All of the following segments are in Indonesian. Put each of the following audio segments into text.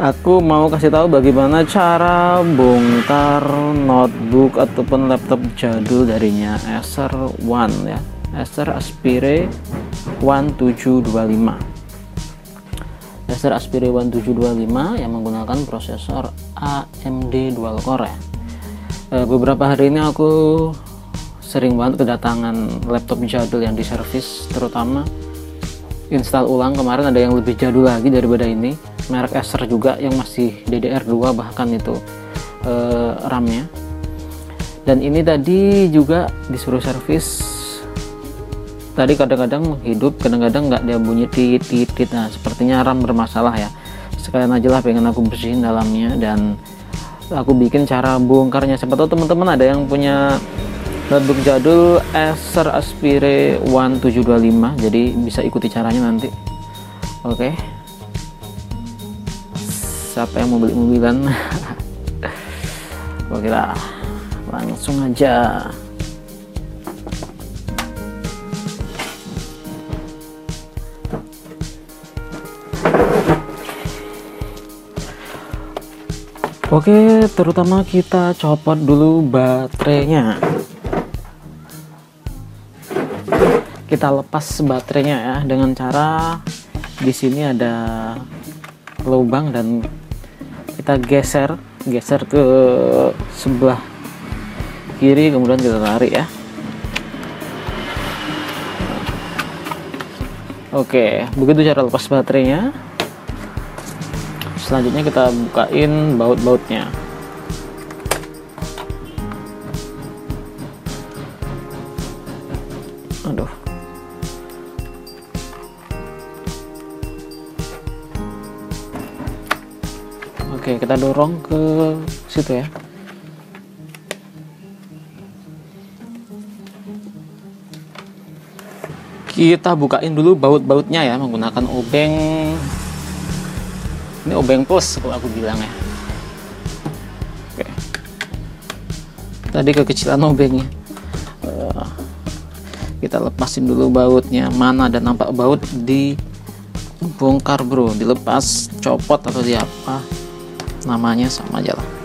Aku mau kasih tahu bagaimana cara bongkar notebook ataupun laptop jadul darinya Acer One ya, Acer Aspire 1725. Acer Aspire 1725 yang menggunakan prosesor AMD dual core ya. Eh, beberapa hari ini aku sering banget kedatangan laptop jadul yang diservis terutama install ulang kemarin ada yang lebih jadul lagi daripada ini merek Acer juga yang masih DDR2 bahkan itu eh, RAM-nya. Dan ini tadi juga disuruh servis. Tadi kadang-kadang hidup kadang-kadang nggak dia bunyi tit tit nah sepertinya RAM bermasalah ya. Sekalian aja lah pengen aku bersihin dalamnya dan aku bikin cara bongkarnya. Siapa tahu teman-teman ada yang punya notebook jadul Acer Aspire 1725 jadi bisa ikuti caranya nanti. Oke siapa yang mau beli mobilan oke lah langsung aja Oke, terutama kita copot dulu baterainya. Kita lepas baterainya ya dengan cara di sini ada lubang dan kita geser, geser ke sebelah kiri kemudian kita tarik ya. Oke, begitu cara lepas baterainya selanjutnya kita bukain baut-bautnya kita dorong ke situ ya. Kita bukain dulu baut-bautnya ya menggunakan obeng. Ini obeng plus kalau aku bilang ya. Oke. Tadi kekecilan obengnya Eh, kita lepasin dulu bautnya. Mana ada nampak baut di bongkar bro? Dilepas copot atau di apa namanya sama aja lah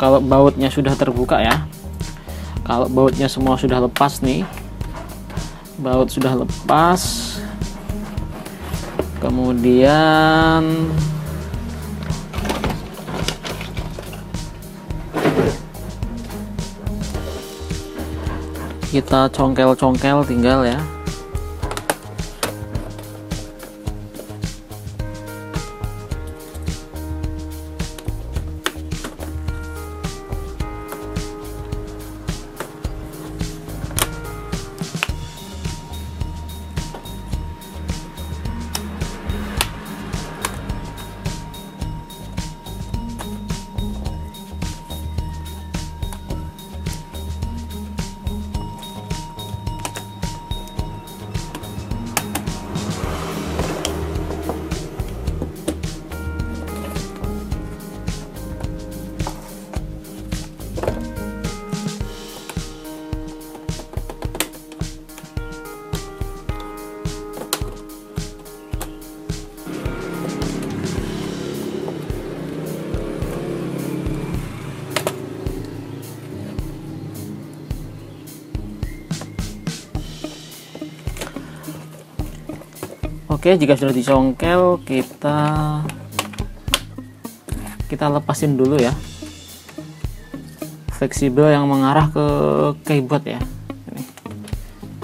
kalau bautnya sudah terbuka ya. Kalau bautnya semua sudah lepas nih. Baut sudah lepas. Kemudian kita congkel-congkel tinggal ya Oke, jika sudah dicongkel, kita kita lepasin dulu ya. Fleksibel yang mengarah ke keyboard ya. Ini.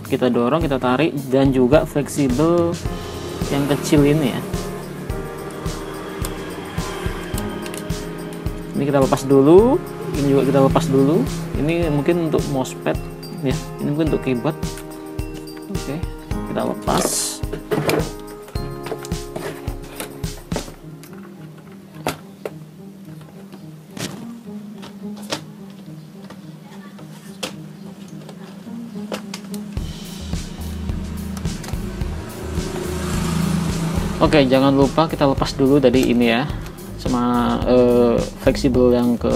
Kita dorong, kita tarik dan juga fleksibel yang kecil ini ya. Ini kita lepas dulu, ini juga kita lepas dulu. Ini mungkin untuk mousepad ya, ini mungkin untuk keyboard. Oke, kita lepas. Oke, jangan lupa kita lepas dulu dari ini ya, sama eh, fleksibel yang ke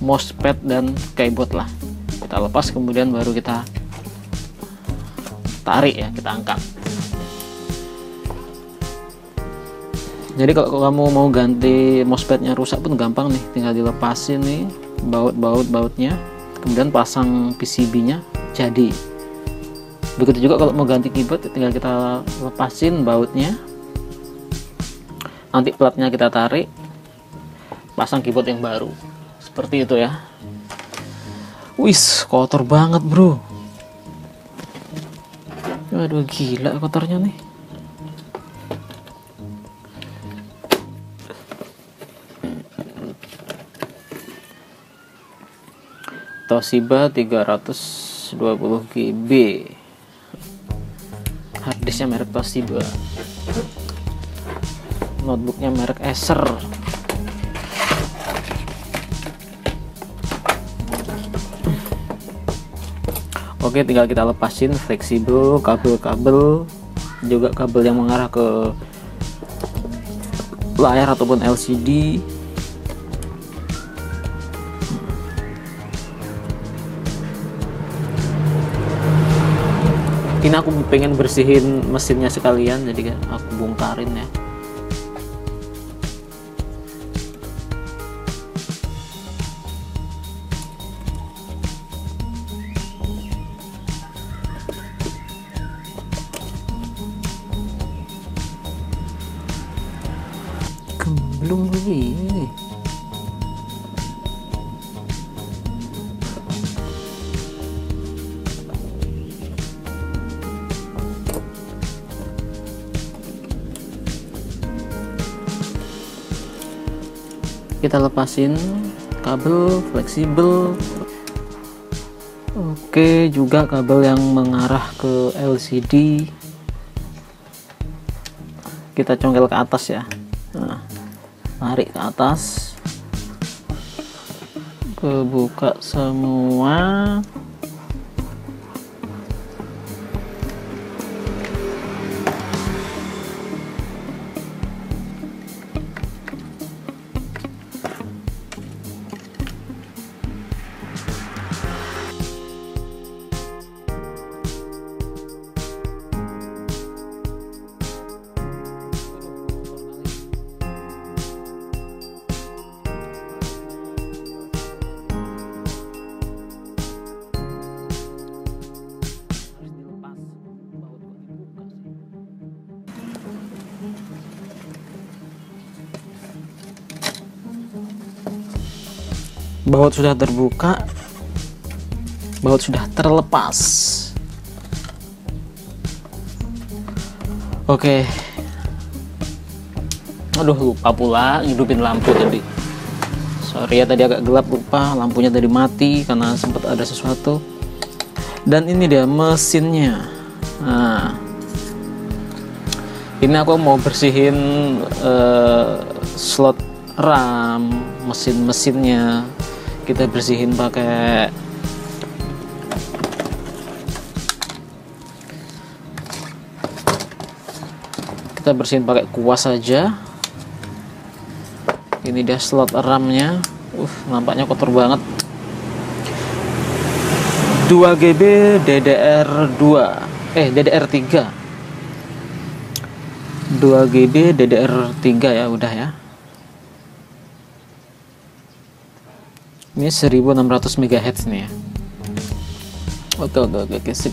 mousepad dan keyboard lah. Kita lepas kemudian baru kita tarik ya, kita angkat. Jadi kalau kamu mau ganti mousepadnya rusak pun gampang nih, tinggal dilepasin nih baut-baut bautnya, kemudian pasang PCB-nya jadi begitu juga kalau mau ganti keyboard tinggal kita lepasin bautnya. Nanti platnya kita tarik pasang keyboard yang baru. Seperti itu ya. Wis kotor banget bro. Aduh gila kotornya nih. Toshiba 320 GB harddisknya merek Toshiba. Notebooknya merek Acer. Oke tinggal kita lepasin fleksibel kabel-kabel juga kabel yang mengarah ke layar ataupun LCD ini aku pengen bersihin mesinnya sekalian jadi kan aku bongkarin ya. Gemblung lagi kita lepasin. Kabel fleksibel. Oke juga kabel yang mengarah ke LCD kita congkel ke atas ya. Nah, tarik ke atas. Kebuka semua baut sudah terbuka. Baut sudah terlepas. Oke. Aduh lupa pula hidupin lampu tadi. Sorry ya tadi agak gelap lupa. Lampunya tadi mati karena sempat ada sesuatu. Dan ini dia mesinnya. Nah. Ini aku mau bersihin eh, slot RAM mesin-mesinnya kita bersihin pakai kita bersihin pakai kuas saja. Ini dia slot RAM-nya. Uh nampaknya kotor banget. 2 GB DDR2 eh DDR3 2 GB DDR3 ya udah ya ini 1600 MHz nih ya. Oke oke oke, oke sip.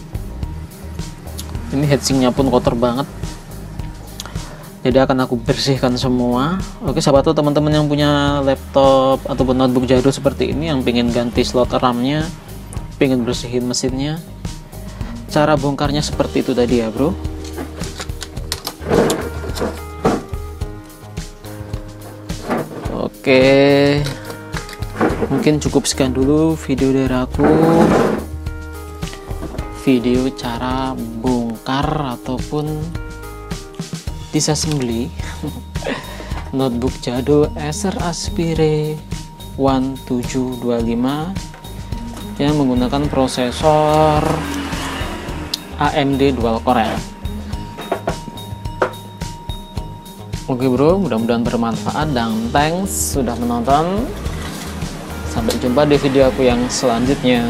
Ini heatsinknya pun kotor banget. Jadi akan aku bersihkan semua. Oke sahabat tuh teman-teman yang punya laptop ataupun notebook jadul seperti ini yang pengen ganti slot RAM-nya pengen bersihin mesinnya cara bongkarnya seperti itu tadi ya bro. Oke mungkin cukup sekian dulu video dari aku video cara bongkar ataupun disassembly notebook jadul Acer Aspire 1725 yang menggunakan prosesor AMD dual core ya. Oke bro, mudah-mudahan bermanfaat dan thanks sudah menonton. Sampai jumpa di video aku yang selanjutnya.